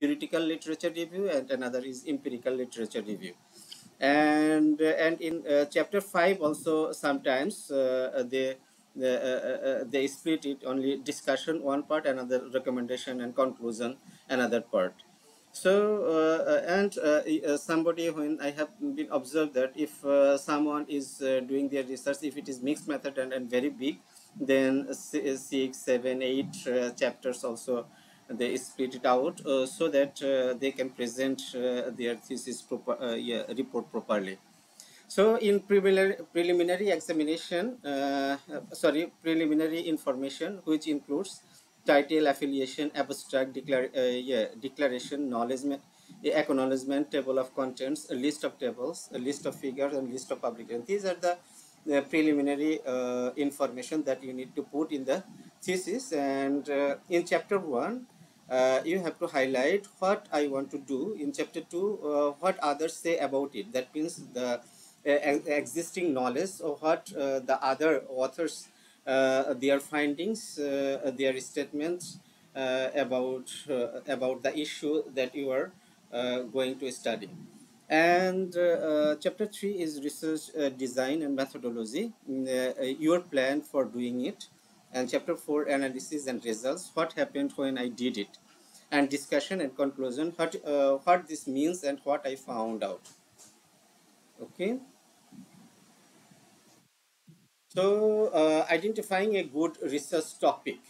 theoretical literature review and another is empirical literature review. And uh, and in uh, chapter 5 also sometimes uh, they the, uh, uh, they split it only discussion one part another recommendation and conclusion another part. So uh, and somebody when i have been observed that if someone is doing their research if it is mixed method and, and very big then six seven eight chapters also they split it out uh, so that uh, they can present uh, their thesis proper, uh, yeah, report properly. So in preliminary, examination, uh, sorry, preliminary information, which includes title, affiliation, abstract, declar- uh, yeah, declaration, knowledge, acknowledgement, table of contents, a list of tables, a list of figures, and list of publications. These are the, the preliminary uh, information that you need to put in the thesis. And uh, in chapter one, uh, you have to highlight what I want to do. In chapter two, uh, what others say about it. That means the uh, existing knowledge or what uh, the other authors their findings their statements about about the issue that you are going to study and uh, uh, chapter 3 is research uh, design and methodology mm, your plan for doing it and chapter 4 analysis and results what happened when i did it and discussion and conclusion what uh, what this means and what i found out okay So, uh, identifying a good research topic.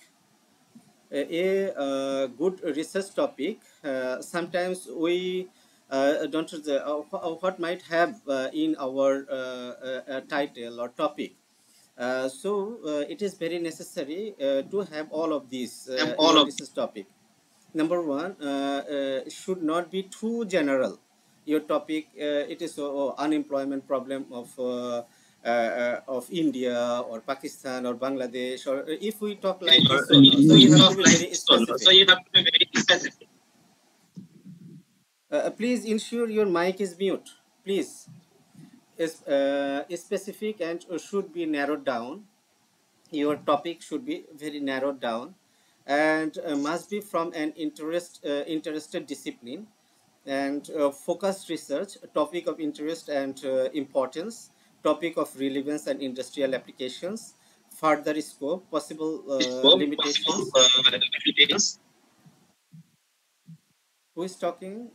A, a uh, good research topic, uh, sometimes we uh, don't uh, what might have uh, in our title or topic. Uh, so, uh, it is very necessary uh, to have all of these all of this topic. Number one, uh, uh, should not be too general. Your topic, uh, it is uh, unemployment problem of uh, of India or Pakistan or Bangladesh, or if we talk like this, so, you have to be very so, so specific. you have to be very specific. Uh, please ensure your mic is mute. Please, is uh, specific and should be narrowed down. Your topic should be very narrowed down, and uh, must be from an interest uh, interested discipline and uh, focused research, topic of interest and uh, importance, topic of relevance and industrial applications, further scope, possible uh, uh, limitations. Who is talking?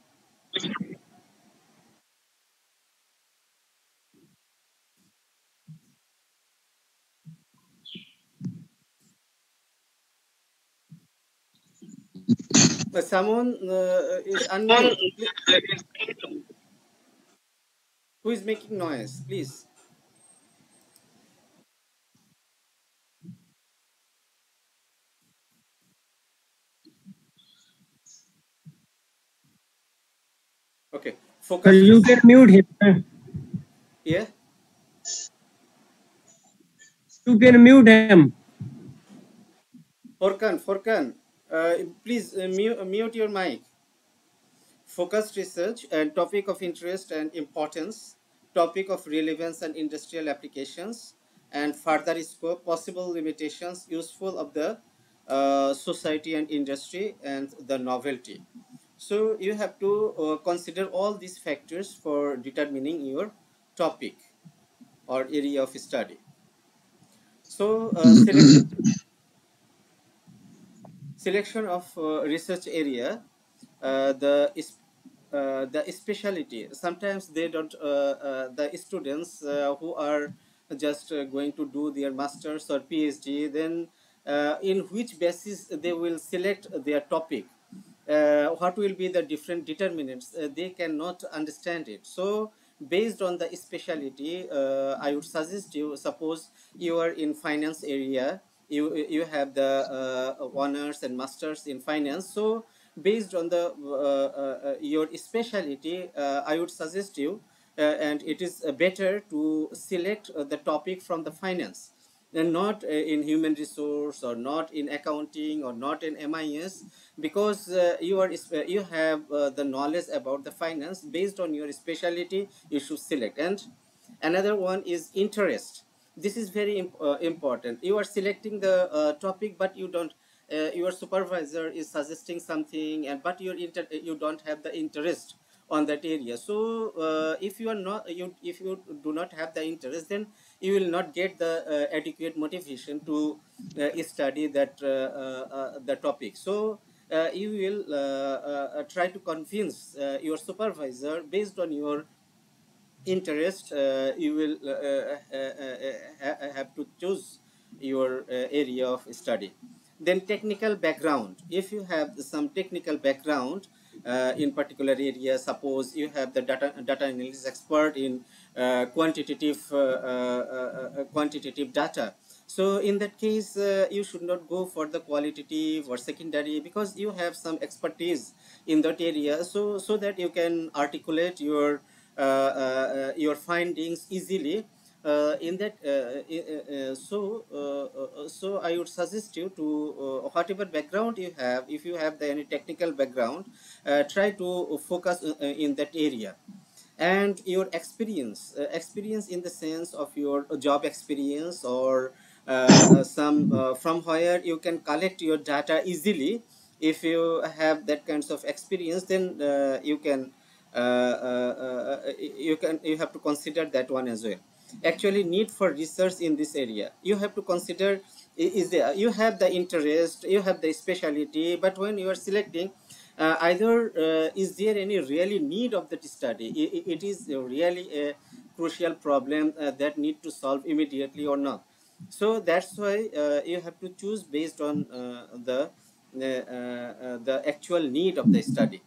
Uh, someone uh, is unmute. Who is making noise? Please. Okay. So Focus you research. can mute him. Yeah. You can mute him. Forkan, Forkan, uh, please uh, mute, mute your mic. Focused research and topic of interest and importance, topic of relevance and industrial applications, and further scope, possible limitations, useful of the uh, society and industry, and the novelty. So you have to uh, consider all these factors for determining your topic or area of study. So uh, selection of uh, research area uh, the uh, the specialty. Sometimes they don't the students who are just going to do their masters or phd then in which basis they will select their topic. Uh, what will be the different determinants? Uh, they cannot understand it. So based on the specialty uh, i would suggest you suppose you are in finance area you you have the uh, honors and masters in finance. So based on the uh, uh, uh, your specialty uh, i would suggest you and it is better to select the topic from the finance and not in human resource or not in accounting or not in MIS because uh, you are you have uh, the knowledge about the finance. Based on your specialty you should select. And another one is interest this is very uh, important. You are selecting the uh, topic but you don't uh, your supervisor is suggesting something and but your inter- you don't have the interest on that area. So uh, if you are not you if you do not have the interest then you will not get the uh, adequate motivation to uh, study that uh, uh, uh, the topic. So you will try to convince your supervisor based on your interest uh, you will uh, uh, have to choose your area of study. Then technical background. If you have some technical background uh, in particular area suppose you have the data data analysis expert in uh, quantitative uh, quantitative data. So in that case you should not go for the qualitative or secondary because you have some expertise in that area. So so that you can articulate your your findings easily. Uh, in that uh, uh, uh, so uh, uh, so i would suggest you to uh, whatever background you have if you have the any technical background uh, try to focus uh, uh, in that area. And your experience uh, experience in the sense of your job experience or uh, some uh, from where you can collect your data easily. If you have that kinds of experience then uh, you can uh, uh, uh, you can you have to consider that one as well. Actually need for research in this area. You have to consider is there you have the interest you have the specialty but when you are selecting uh, either uh, is there any really need of that study? I- I- it is really a crucial problem uh, that need to solve immediately or not. So that's why uh, you have to choose based on uh, the uh, uh, the actual need of the study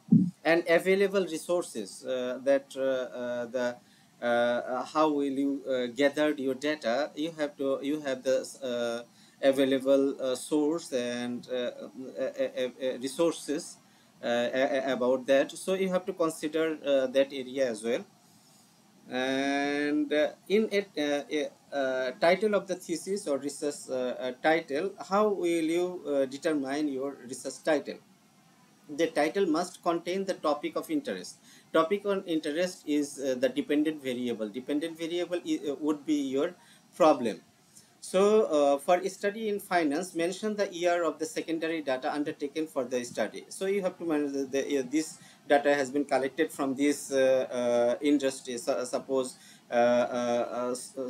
and available resources uh, that uh, uh, the uh, uh, how will you uh, gather your data? You have to you have the uh, available source and resources about that. So you have to consider that area as well. And uh, in it uh, uh, title of the thesis or research title how will you determine your research title the title must contain the topic of interest topic on interest is uh, the dependent variable dependent variable i- uh, would be your problem so, uh, for study in finance, mention the year of the secondary data undertaken for the study. So, you have to manage the, the, uh, this data has been collected from this uh, uh, industry. So, suppose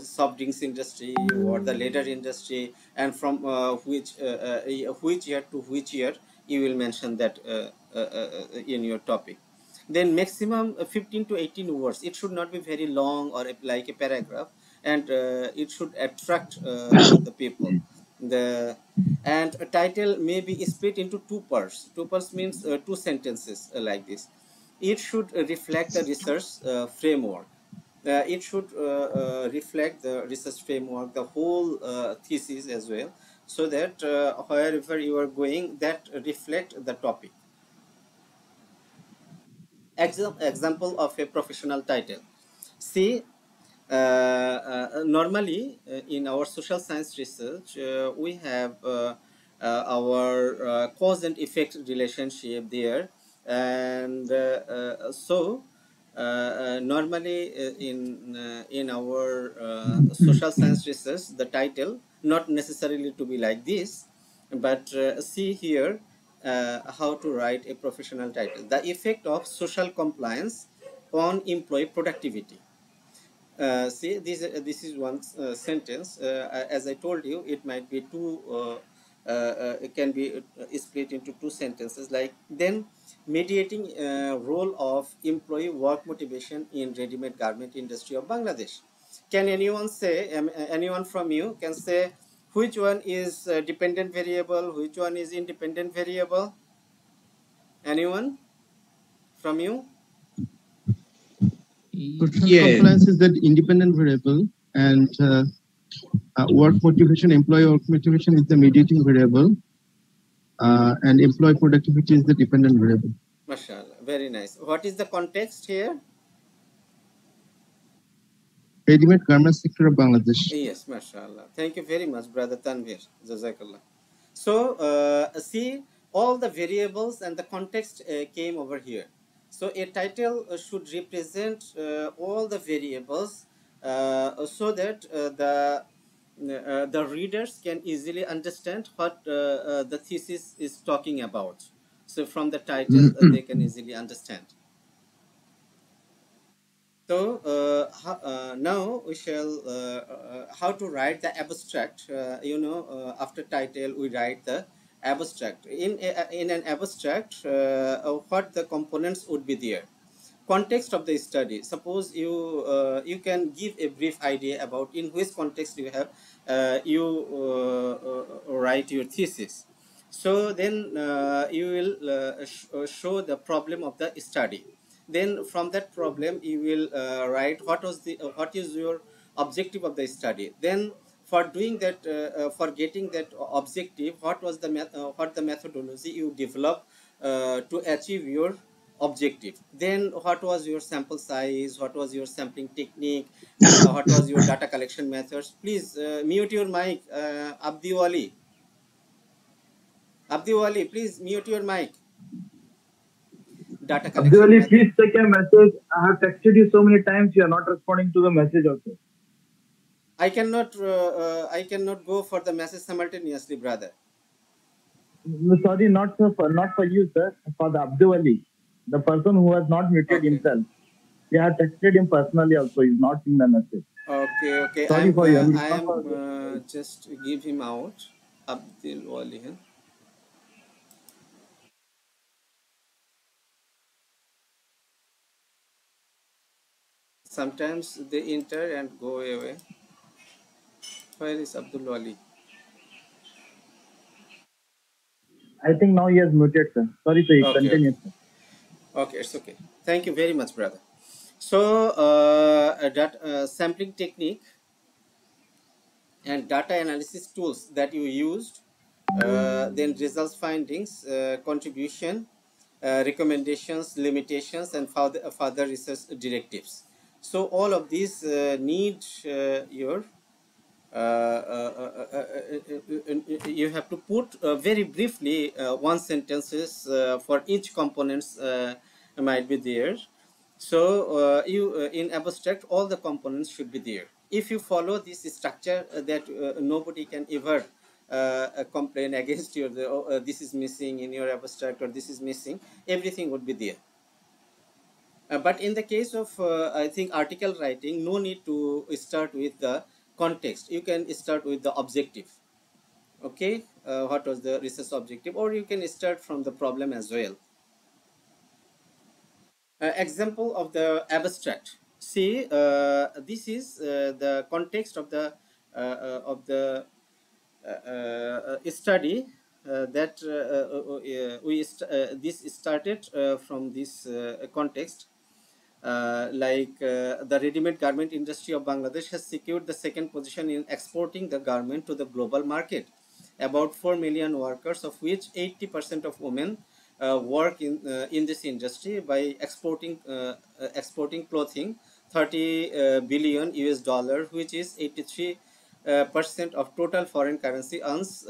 soft drinks industry or the leather industry, and from which which year to which year you will mention that uh, uh, uh, in your topic. Then maximum uh, 15 to 18 words. It should not be very long or like a paragraph and uh, it should attract uh, the people. The and a title may be split into two parts. Two parts means uh, two sentences like this. It should reflect the research framework. It should reflect the research framework the whole thesis as well so that uh, wherever you are going that reflect the topic Exam- example of a professional title. See, uh, uh, normally uh, in our social science research, uh, we have uh, our cause and effect relationship there, and so uh, uh, normally uh, in in our social science research, the title not necessarily to be like this, but uh, see here uh, how to write a professional title. The effect of social compliance on employee productivity. Uh, see, this uh, this is one uh, sentence. Uh, as I told you, it might be two. It can be split into two sentences. Like then, mediating role of employee work motivation in ready-made garment industry of Bangladesh. Can anyone say? Um, uh, anyone from you can say which one is uh, dependent variable? Which one is independent variable? Anyone from you? Social Yeah. compliance is the independent variable, and uh, uh, work motivation, employee work motivation is the mediating variable, uh, and employee productivity is the dependent variable. Mashallah, very nice. What is the context here? Garment sector of Bangladesh. Yes, mashallah. Thank you very much, brother Tanvir. Jazakallah. So, uh, see, all the variables and the context uh, came over here. So, a title uh, should represent uh, all the variables uh, so that uh, the the readers can easily understand what the thesis is talking about. So from the title, they can easily understand. So uh, uh, now we shall uh, uh, how to write the abstract. You know, after title we write the abstract. In in an abstract, what the components would be there. Context of the study. Suppose you uh, you can give a brief idea about in which context you have uh, you uh, write your thesis. So then you will sh- show the problem of the study then from that problem you will uh, write what was the uh, what is your objective of the study. Then for doing that uh, uh, for getting that objective what was the uh, what the methodology you develop uh, to achieve your objective. Then what was your sample size what was your sampling technique what was your data collection methods? Please mute your mic uh, abdiwali abdiwali please mute your mic data collection please check your message. I have texted you so many times. You are not responding to the message also. I cannot uh, uh, I cannot go for the message simultaneously, brother. Sorry, not for, not for you, sir. For the Abdul Ali, the person who has not muted Okay. himself. We have texted him personally also. He's not in the message. Okay, okay. Sorry I'm, for you. uh, I'm I am uh, just give him out. Abdul Wali. huh? Sometimes they enter and go away. Where is Abdul Wali? I think now he has muted, sir. Sorry, sir. Okay, Continue. Okay, it's okay. Thank you very much, brother. So, uh, that uh, sampling technique and data analysis tools that you used, uh, then results findings, uh, contribution, uh, recommendations, limitations, and further, further research directives. So all of these uh, need uh, your uh, uh, uh, uh, uh, uh, you have to put uh, very briefly uh, one sentences uh, for each components uh, might be there so uh, you uh, in abstract all the components should be there if you follow this structure uh, that uh, nobody can ever uh, uh, complain against you the, oh, uh, this is missing in your abstract or this is missing everything would be there uh, but in the case of, uh, I think, article writing, no need to start with the context. You can start with the objective. Okay, uh, what was the research objective, or you can start from the problem as well. Uh, example of the abstract. See, uh, this is uh, the context of the uh, uh, of the uh, uh, uh, study uh, that uh, uh, uh, we st- uh, this started uh, from this uh, context uh, like uh, the ready-made garment industry of Bangladesh has secured the second position in exporting the garment to the global market. About 4 million workers, of which 80% of women uh, work in uh, in this industry by exporting uh, exporting clothing 30 uh, billion US dollar, which is 83 uh, percent of total foreign currency earns.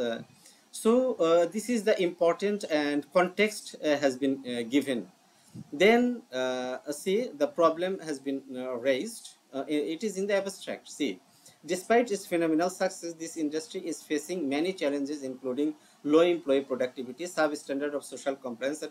So this is the important and context has been given then uh, see the problem has been uh, raised. Uh, it is in the abstract. See despite its phenomenal success this industry is facing many challenges including low employee productivity substandard of social compliance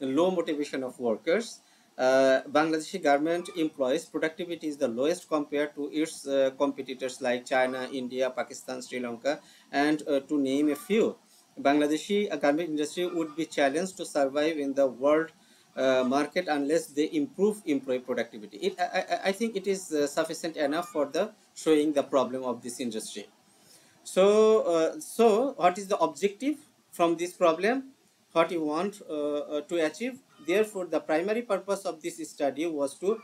low motivation of workers. Uh, Bangladeshi garment employees productivity is the lowest compared to its uh, competitors like China, India, Pakistan, Sri Lanka, and uh, to name a few. Bangladeshi garment industry would be challenged to survive in the world uh, market unless they improve employee productivity. It, I, I- think it is uh, sufficient enough for the showing the problem of this industry. So, uh, so what is the objective from this problem? What you want uh, uh, to achieve? Therefore, the primary purpose of this study was to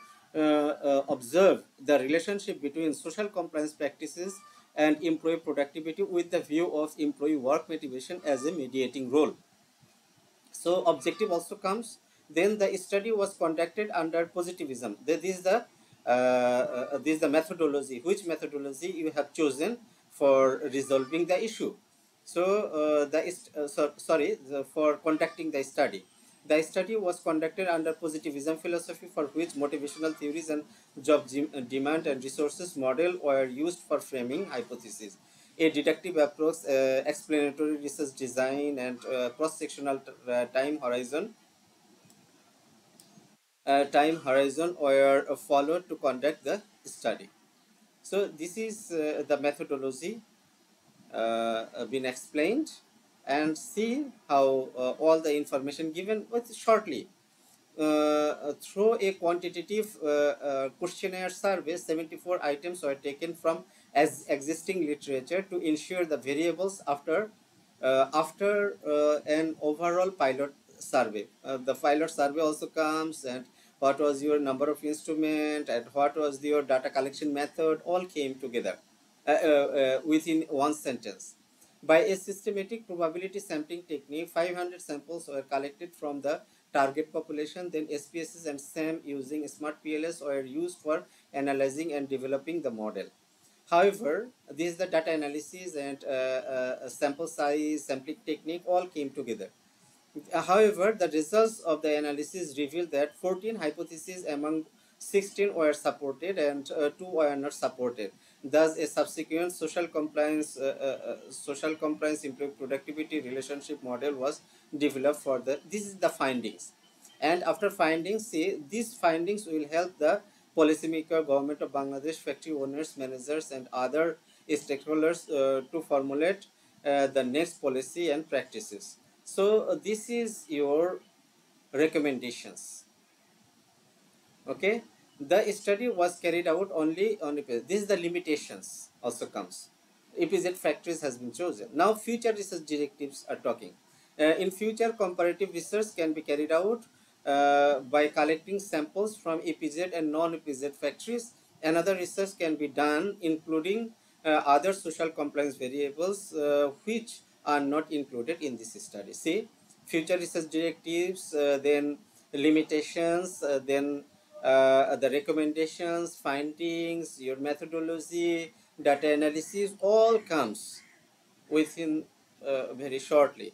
observe the relationship between social compliance practices and employee productivity with the view of employee work motivation as a mediating role. So objective also comes. Then the study was conducted under positivism. This is the uh, uh, this is the methodology. Which methodology you have chosen for resolving the issue? So uh, the uh, so, sorry the, for conducting the study. The study was conducted under positivism philosophy, for which motivational theories and job demand and resources model were used for framing hypotheses. A deductive approach, uh, explanatory research design, and uh, cross-sectional uh, time horizon uh, time horizon were followed to conduct the study. So this is uh, the methodology uh, been explained and see how uh, all the information given with shortly uh, through a quantitative uh, questionnaire survey 74 items were taken from as existing literature to ensure the variables after after an overall pilot survey uh, the pilot survey also comes and what was your number of instrument and what was your data collection method all came together uh, uh, uh, within one sentence by a systematic probability sampling technique, 500 samples were collected from the target population. Then SPSS and SEM using Smart PLS were used for analyzing and developing the model. However, this is the data analysis and uh, uh, sample size, sampling technique all came together. Uh, However, the results of the analysis revealed that 14 hypotheses among 16 were supported and uh, 2 were not supported. Thus, a subsequent social compliance, uh, uh, uh, social compliance productivity relationship model was developed for the. This is the findings, and after findings, say these findings will help the policymaker, government of Bangladesh, factory owners, managers, and other stakeholders uh, to formulate the next policy and practices. So uh, this is your recommendations. Okay, the study was carried out only on. This is the limitations also comes. EPZ factories has been chosen. Now future research directives are talking. Uh, in future, comparative research can be carried out uh, by collecting samples from EPZ and non-EPZ factories. Another research can be done including uh, other social compliance variables uh, which are not included in this study. See, future research directives, uh, then limitations, uh, then uh, the recommendations, findings, your methodology, data analysis, all comes within uh, very shortly.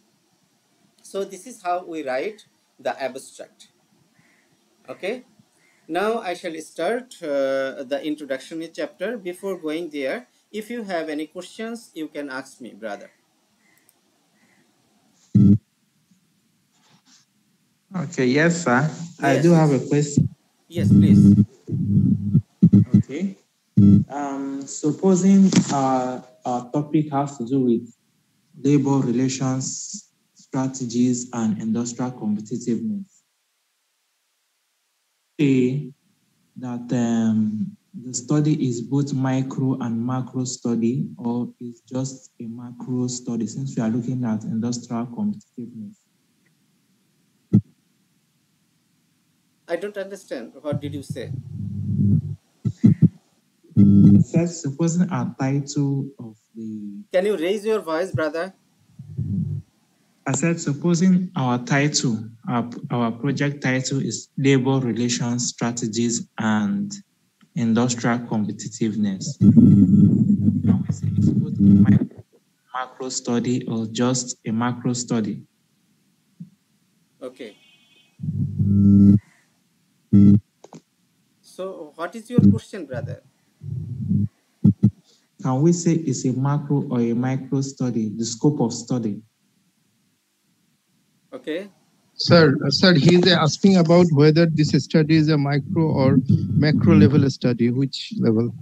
So this is how we write the abstract. Okay. Now I shall start uh, the introductory chapter. Before going there, if you have any questions, you can ask me, brother. Okay, yes, sir. I do have a question. Yes, please. Okay. Um, supposing our, our topic has to do with labor relations, strategies, and industrial competitiveness. Say that um, the study is both micro and macro study, or is just a macro study since we are looking at industrial competitiveness. I don't understand. What did you say? It says supposing our title of the Can you raise your voice, brother? I said, supposing our title, our, our project title is Labor Relations Strategies and Industrial Competitiveness. Can we say it's both a macro study or just a macro study? Okay. So, what is your question, brother? Can we say it's a macro or a micro study, the scope of study? Okay. Sir, uh, sir, he is asking about whether this study is a micro or macro level study. Which level?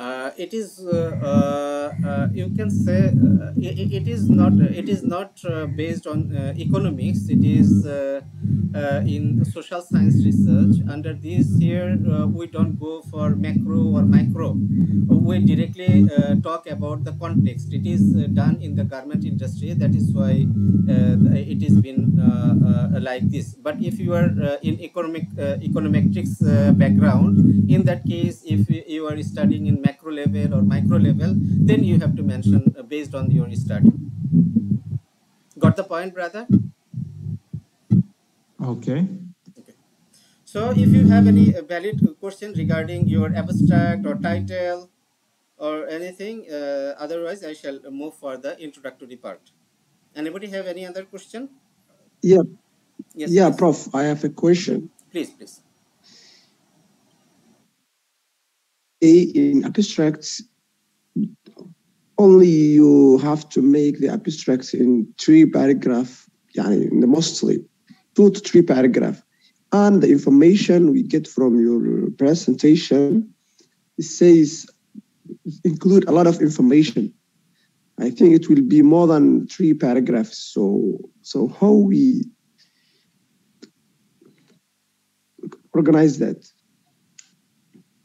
Uh, it is. Uh, uh, uh, you can say uh, it, it is not. It is not uh, based on economics. It is in social science research. Under this uh, we don't go for macro or micro. We directly talk about the context. It is done in the garment industry. That is why it is been like this. But if you are in economic econometrics background, in that case, if you are studying in macro level or micro level, then you have to mention uh, based on your study. Got the point, brother? Okay. okay. So, if you have any uh, valid question regarding your abstract or title or anything, uh, otherwise I shall move for the introductory part. Anybody have any other question? Yeah, Yes, yeah, please. Prof. I have a question. Please, please. In abstracts, only you have to make the abstracts in three paragraph, the mostly two to three paragraph. And the information we get from your presentation, says include a lot of information. I think it will be more than three paragraphs. So, so how we organize that?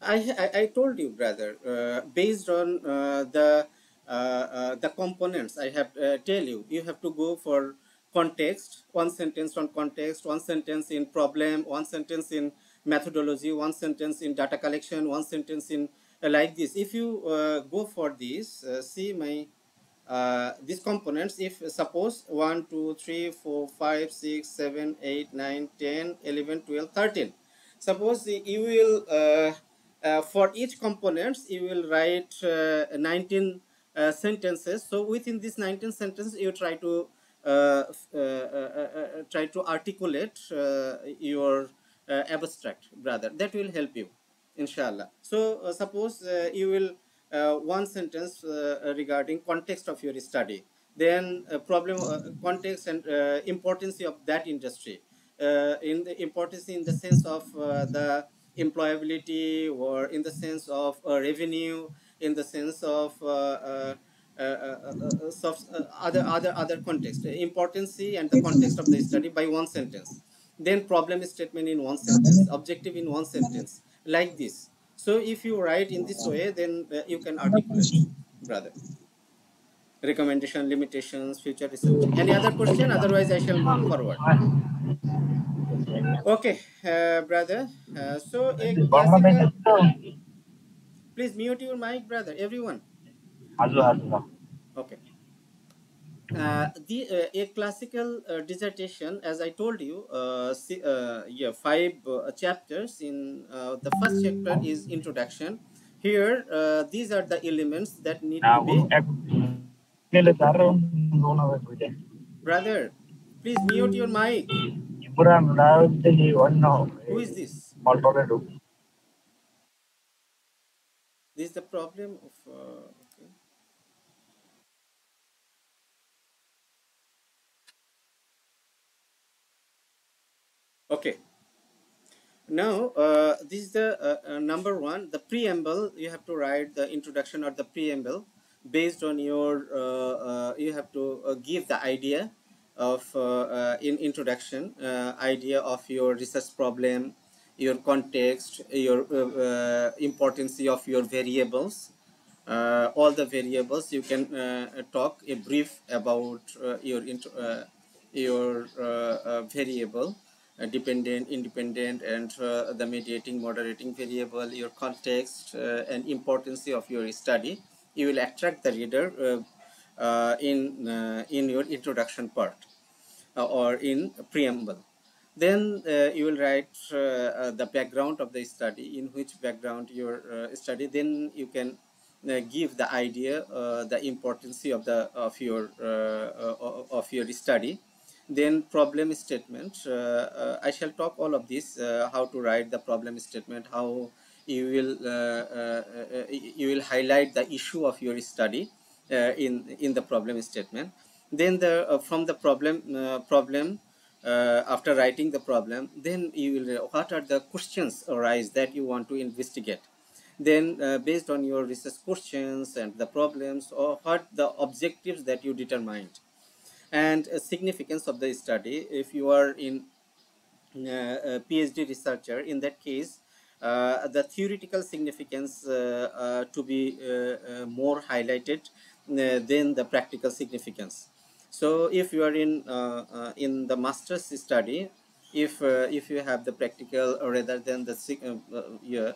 I, I, I told you, brother, uh, based on uh, the uh, uh, the components I have tell you, you have to go for context, one sentence on context, one sentence in problem, one sentence in methodology, one sentence in data collection, one sentence in like this. If you go for this, see my uh, these components if suppose 1 2 3 4 5 6 7 8 9 10 11 12 13 suppose you will uh, for each components you will write uh, 19 uh, sentences. So within these 19 sentences you try to uh, uh, uh, uh, uh, try to articulate uh, your uh, abstract brother. That will help you inshallah. So uh, suppose uh, you will uh, one sentence uh, regarding context of your study. Then uh, problem uh, context and uh, importance of that industry. Uh, in the importance in the sense of uh, the employability or in the sense of uh, revenue in the sense of uh, uh, uh, uh, uh other other other context importance and the context of the study by one sentence. Then problem statement in one sentence objective in one sentence like this. So if you write in this way then you can articulate brother. Recommendation limitations future research any other question? Otherwise i shall move forward okay uh, brother. Uh, so a classical please mute your mic brother everyone. Okay. Uh, the uh, a classical uh, dissertation as i told you uh, uh, yeah five uh, chapters in uh, the first chapter is introduction. Here uh, these are the elements that need to be brother please mute your mic who is this? This is the problem of uh, okay. okay. Now uh, this is the uh, uh, number one. The preamble you have to write the introduction or the preamble based on your uh, uh, you have to uh, give the idea of uh, uh, in introduction uh, idea of your research problem your context your importance of your variables. All the variables you can talk a brief about your your variable uh, dependent independent and uh, the mediating moderating variable your context uh, and importance of your study. You will attract the reader in uh, in your introduction part uh, or in preamble. Then uh, you will write uh, uh, the background of the study in which background your uh, study. Then you can uh, give the idea uh, the importance of the of your uh, uh, of your study. Then problem statement uh, uh, i shall talk all of this uh, how to write the problem statement how you will uh, uh, uh, you will highlight the issue of your study. uh, in in the problem statement. Then the uh, from the problem uh, problem uh, after writing the problem then you will uh, what are the questions arise that you want to investigate. Then uh, based on your research questions and the problems or what the objectives that you determined. And uh, significance of the study if you are in uh, a PhD researcher, in that case, uh, the theoretical significance uh, uh, to be uh, uh, more highlighted uh, than the practical significance. So, if you are in uh, uh, in the master's study, if uh, if you have the practical rather than the uh,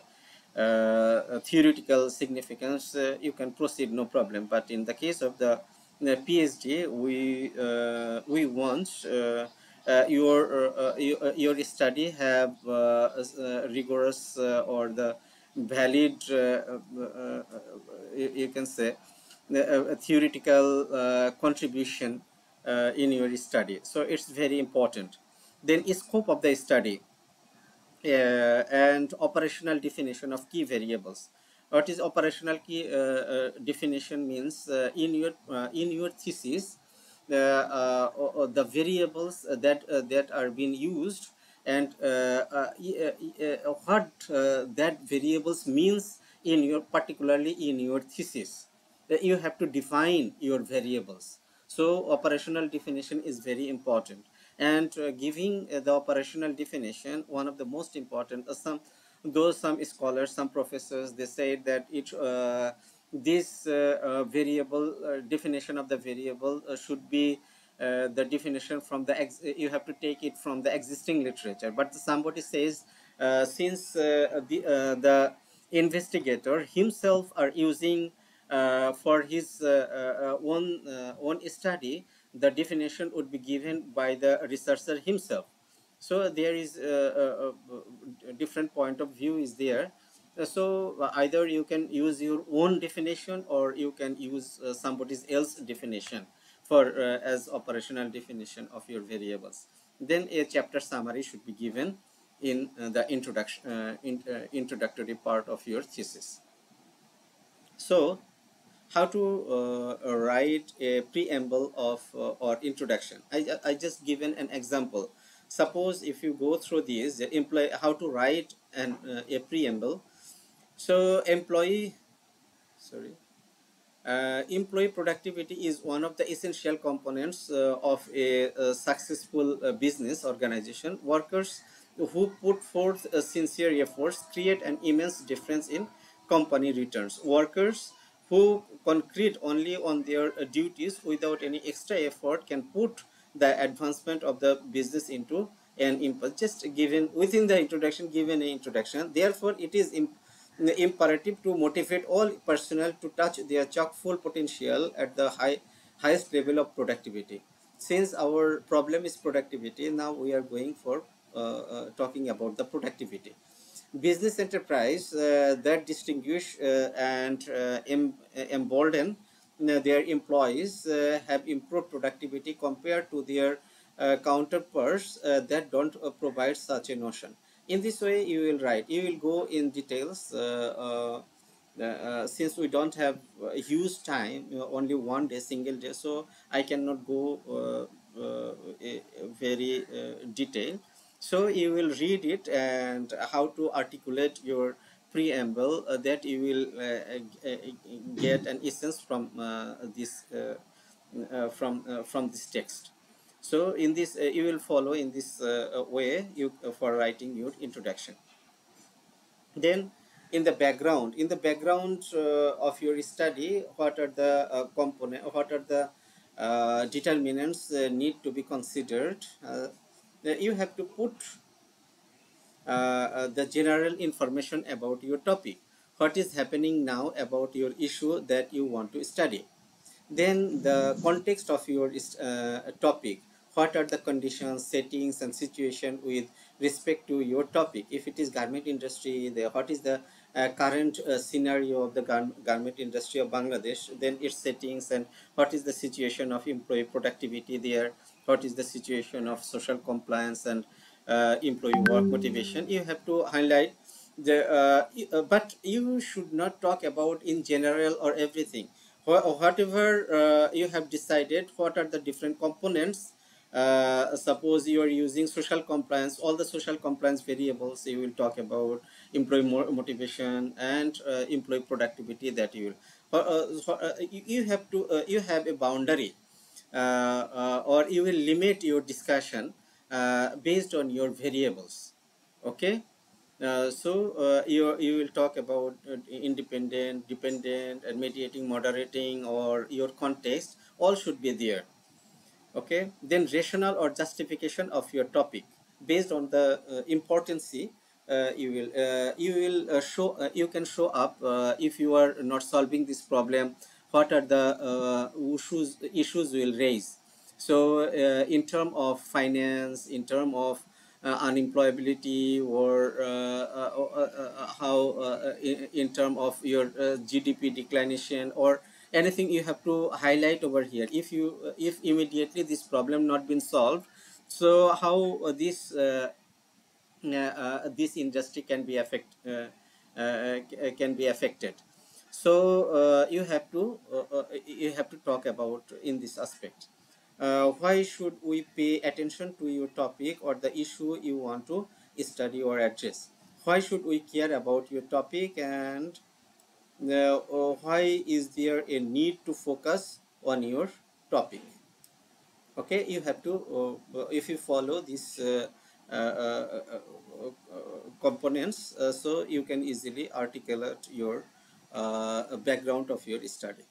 uh, uh, theoretical significance, you can proceed no problem. But in the case of the, PhD, we we want uh, your uh, your, your study have uh, rigorous or the valid you, you can say uh, theoretical uh, contribution uh, in your study. So it's very important. Then scope of the study uh, and operational definition of key variables. What is operational key uh, uh, definition means uh, in your in your thesis, the variables that that are being used and what that variables means in your particularly in your thesis. Uh, You have to define your variables. So operational definition is very important and uh, giving uh, the operational definition one of the most important uh, some though some scholars some professors they say that it uh, this uh, uh, variable definition of the variable should be the definition from the ex- you have to take it from the existing literature but somebody says since the the investigator himself are using for his uh, uh, uh, own uh, own study the definition would be given by the researcher himself. So there is a, a, a different point of view is there. Uh, so uh, either you can use your own definition or you can use uh, somebody else definition for uh, as operational definition of your variables. Then a chapter summary should be given in uh, the introduction uh, in, uh, introductory part of your thesis. So how to uh, write a preamble of uh, or introduction I, I just given an example suppose if you go through these how to write an uh, a preamble so employee sorry uh, employee productivity is one of the essential components uh, of a, uh successful uh, business organization. Workers who put forth a sincere efforts create an immense difference in company returns. Workers who concrete only on their uh, duties without any extra effort can put the advancement of the business into an impulse. Just given within the introduction, given an introduction. Therefore, it is imp- imperative to motivate all personnel to touch their chock full potential at the high, highest level of productivity. Since our problem is productivity, now we are going for uh, uh, talking about the productivity. Business enterprise uh, that distinguish uh, and uh, em- embolden their employees have improved productivity compared to their counterparts that don't provide such a notion. In this way, you will write. You will go in details. Uh, since we don't have uh, huge time, you know, only one day, single day, so I cannot go uh, very detailed. So you will read it and how to articulate your preamble uh, that you will uh, uh, get an essence from uh, this from from this text. So in this, you will follow in this way you for writing your introduction. Then, in the background, in the background uh, of your study, what are the uh, component? What are the uh, determinants need to be considered? You have to put uh, uh, the general information about your topic. What is happening now about your issue that you want to study? then the context of your uh, topic what are the conditions settings and situation with respect to your topic if it is garment industry the what is the uh, current uh, scenario of the gar- garment industry of bangladesh then its settings and what is the situation of employee productivity there what is the situation of social compliance and uh, employee work motivation? You have to highlight the uh, uh, but you should not talk about in general or everything. Wha- whatever uh, you have decided what are the different components? Uh, suppose you are using social compliance all the social compliance variables you will talk about employee mo- motivation and uh, employee productivity that you will uh, uh, you, have to you have a boundary you will limit your discussion uh, based on your variables okay uh, so uh, you you will talk about uh, independent, dependent, and mediating, moderating, or your context. All should be there. Okay. Then rational or justification of your topic based on the uh, importance. Uh, you will uh, you will show you can show up if you are not solving this problem. What are the issues issues will raise? So, uh, in terms of finance, in terms of uh, unemployability, or uh, uh, uh, uh how in, in terms of your GDP declination, or anything you have to highlight over here. If you if immediately this problem not been solved so how this uh, uh, this industry can be affect uh, can be affected. So you have to you have to talk about in this aspect uh, why should we pay attention to your topic or the issue you want to study or address? Why should we care about your topic and uh, uh, why is there a need to focus on your topic? Okay you have to uh, if you follow these uh, uh, components so you can easily articulate your background of your study